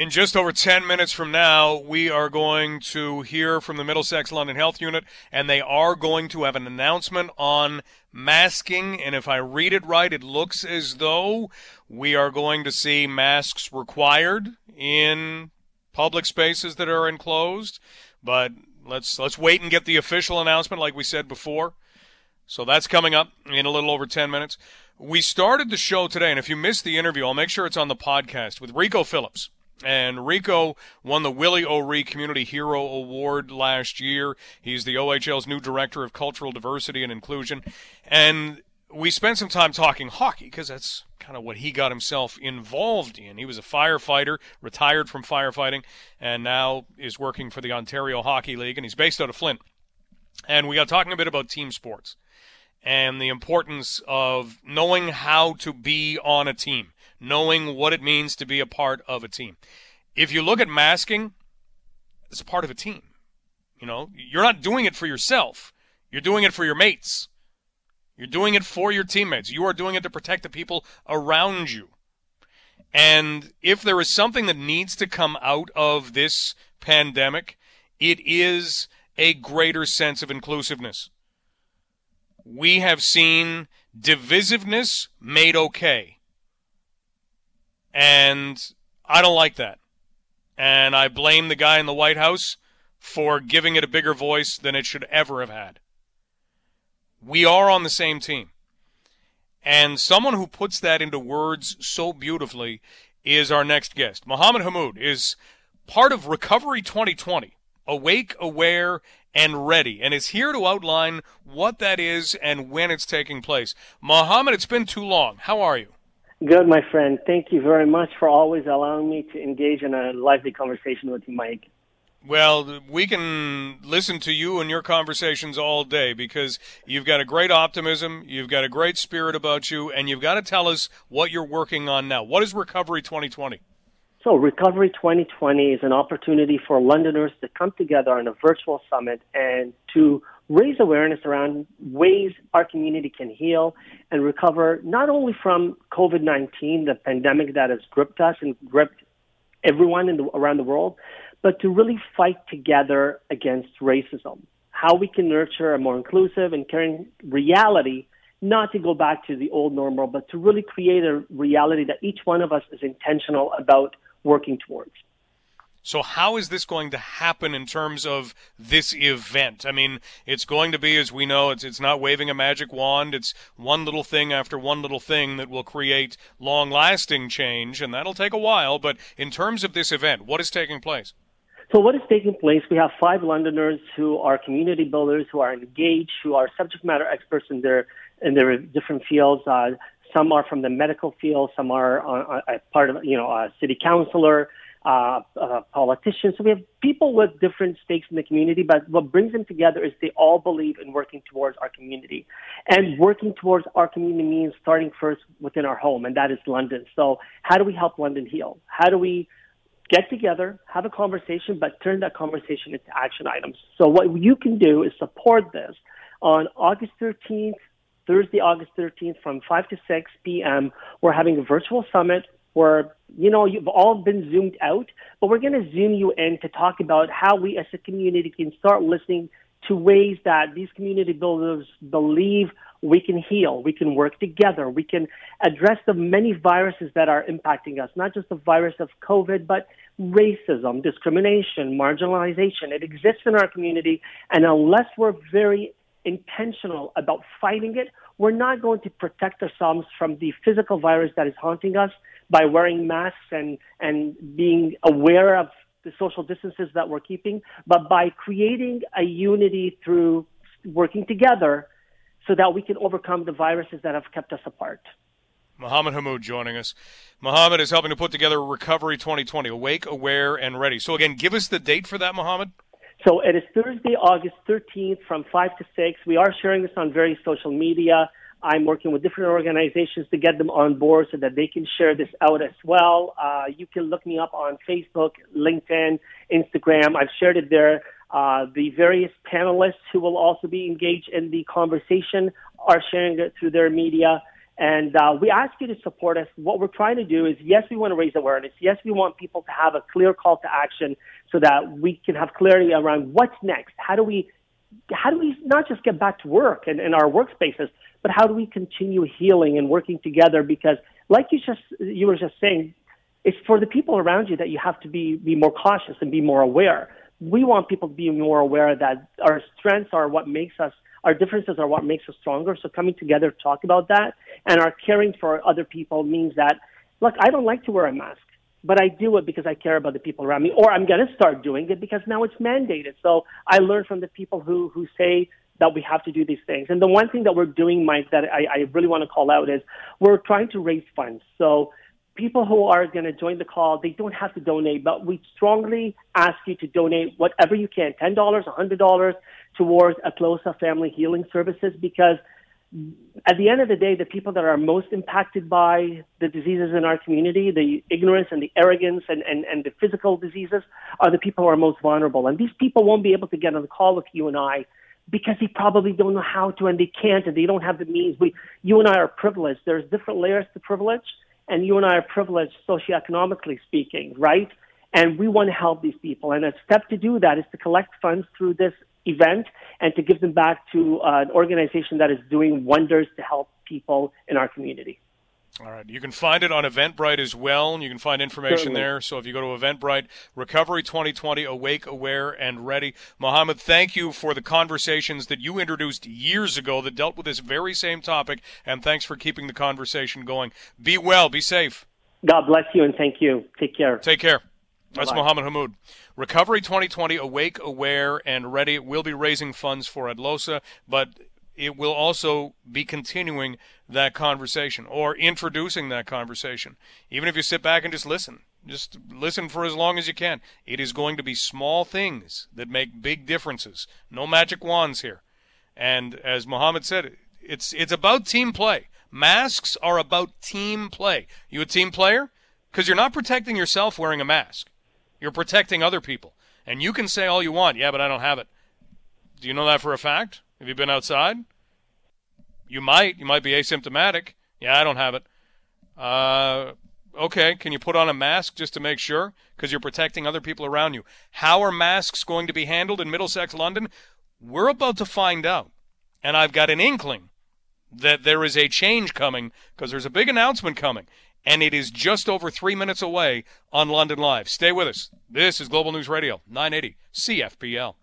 In just over 10 minutes from now, we are going to hear from the Middlesex London Health Unit, and they are going to have an announcement on masking. And if I read it right, it looks as though we are going to see masks required in public spaces that are enclosed. But let's let's wait and get the official announcement, like we said before. So that's coming up in a little over 10 minutes. We started the show today, and if you missed the interview, I'll make sure it's on the podcast with Rico Phillips. And Rico won the Willie O'Ree Community Hero Award last year. He's the OHL's new Director of Cultural Diversity and Inclusion. And we spent some time talking hockey because that's kind of what he got himself involved in. He was a firefighter, retired from firefighting, and now is working for the Ontario Hockey League, and he's based out of Flint. And we got talking a bit about team sports and the importance of knowing how to be on a team knowing what it means to be a part of a team. If you look at masking, it's part of a team. You know, you're not doing it for yourself. You're doing it for your mates. You're doing it for your teammates. You are doing it to protect the people around you. And if there is something that needs to come out of this pandemic, it is a greater sense of inclusiveness. We have seen divisiveness made okay. And I don't like that. And I blame the guy in the White House for giving it a bigger voice than it should ever have had. We are on the same team. And someone who puts that into words so beautifully is our next guest. Mohamed Hammoud is part of Recovery 2020, awake, aware, and ready, and is here to outline what that is and when it's taking place. Mohamed, it's been too long. How are you? Good, my friend. Thank you very much for always allowing me to engage in a lively conversation with you, Mike. Well, we can listen to you and your conversations all day because you've got a great optimism, you've got a great spirit about you, and you've got to tell us what you're working on now. What is Recovery 2020? So, Recovery 2020 is an opportunity for Londoners to come together on a virtual summit and to raise awareness around ways our community can heal and recover not only from COVID 19, the pandemic that has gripped us and gripped everyone the, around the world, but to really fight together against racism. How we can nurture a more inclusive and caring reality, not to go back to the old normal, but to really create a reality that each one of us is intentional about working towards. So how is this going to happen in terms of this event? I mean, it's going to be, as we know, it's it's not waving a magic wand. It's one little thing after one little thing that will create long-lasting change, and that'll take a while. But in terms of this event, what is taking place? So what is taking place? We have five Londoners who are community builders, who are engaged, who are subject matter experts in their in their different fields. Uh, some are from the medical field, some are uh, part of you know a city councilor uh, uh, politicians. So we have people with different stakes in the community, but what brings them together is they all believe in working towards our community. And working towards our community means starting first within our home, and that is London. So how do we help London heal? How do we get together, have a conversation, but turn that conversation into action items? So what you can do is support this on August 13th, Thursday, August 13th from 5 to 6 p.m. We're having a virtual summit where you know you've all been zoomed out, but we're going to zoom you in to talk about how we as a community can start listening to ways that these community builders believe we can heal, we can work together, we can address the many viruses that are impacting us, not just the virus of COVID, but racism, discrimination, marginalization. It exists in our community, and unless we're very intentional about fighting it, we're not going to protect ourselves from the physical virus that is haunting us by wearing masks and, and being aware of the social distances that we're keeping, but by creating a unity through working together so that we can overcome the viruses that have kept us apart. Mohamed Hammoud joining us. Mohamed is helping to put together Recovery 2020, Awake, Aware, and Ready. So, again, give us the date for that, Mohamed. So, it is Thursday, August 13th from 5 to 6. We are sharing this on various social media. I'm working with different organizations to get them on board so that they can share this out as well. Uh, you can look me up on Facebook, LinkedIn, Instagram. I've shared it there. Uh, the various panelists who will also be engaged in the conversation are sharing it through their media. And uh, we ask you to support us. What we're trying to do is, yes, we want to raise awareness. Yes, we want people to have a clear call to action so that we can have clarity around what's next. How do we, how do we not just get back to work and in our workspaces, but how do we continue healing and working together? Because, like you just you were just saying, it's for the people around you that you have to be be more cautious and be more aware. We want people to be more aware that our strengths are what makes us our differences are what makes us stronger. So coming together to talk about that and our caring for other people means that, look, I don't like to wear a mask, but I do it because I care about the people around me, or I'm going to start doing it because now it's mandated. So I learn from the people who, who say that we have to do these things. And the one thing that we're doing, Mike, that I, I really want to call out is we're trying to raise funds. So people who are going to join the call, they don't have to donate, but we strongly ask you to donate whatever you can, $10, $100 towards Atlohsa Family Healing Services because at the end of the day, the people that are most impacted by the diseases in our community, the ignorance and the arrogance and, and, and the physical diseases, are the people who are most vulnerable. And these people won't be able to get on the call with you and I because they probably don't know how to and they can't and they don't have the means. We, you and I are privileged. There's different layers to privilege, and you and I are privileged socioeconomically speaking, right? And we want to help these people. And a step to do that is to collect funds through this event and to give them back to uh, an organization that is doing wonders to help people in our community. All right. You can find it on Eventbrite as well. You can find information Certainly. there. So if you go to Eventbrite, Recovery 2020, Awake, Aware, and Ready. Mohamed, thank you for the conversations that you introduced years ago that dealt with this very same topic. And thanks for keeping the conversation going. Be well. Be safe. God bless you and thank you. Take care. Take care. That's. Mohamed Hammoud. Recovery 2020, Awake, Aware, and Ready We'll be raising funds for Atlohsa, but it will also be continuing that conversation or introducing that conversation. Even if you sit back and just listen, just listen for as long as you can. It is going to be small things that make big differences. No magic wands here. And as Mohamed said, it's it's about team play. Masks are about team play. You a team player? Because you're not protecting yourself wearing a mask. You're protecting other people. And you can say all you want, yeah, but I don't have it. Do you know that for a fact? Have you been outside? You might. You might be asymptomatic. Yeah, I don't have it. Uh, okay, can you put on a mask just to make sure? Because you're protecting other people around you. How are masks going to be handled in Middlesex, London? We're about to find out. And I've got an inkling that there is a change coming because there's a big announcement coming. And it is just over three minutes away on London Live. Stay with us. This is Global News Radio, 980 CFPL.